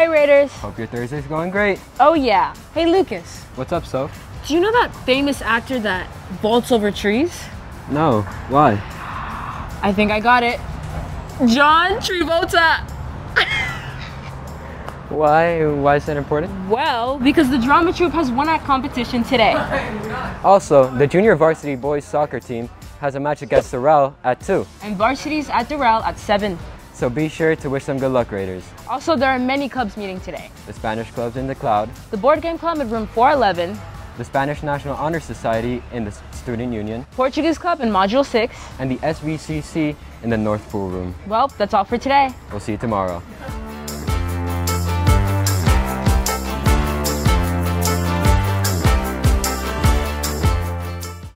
Hey Raiders. Hope your Thursday's going great. Oh yeah. Hey Lucas. What's up, Soph? Do you know that famous actor that vaults over trees? No. Why? I think I got it. John Travolta. Why? Why is that important? Well, because the drama troupe has won our competition today. Also, the junior varsity boys soccer team has a match against Sorel at 2. And varsity's at Doral at 7. So be sure to wish them good luck, Raiders. Also, there are many clubs meeting today. The Spanish club's in the cloud, The Board Game Club in room 411, the Spanish National Honor Society in the Student Union, Portuguese Club in module 6. and the SVCC in the North Pool Room. Well, that's all for today. We'll see you tomorrow.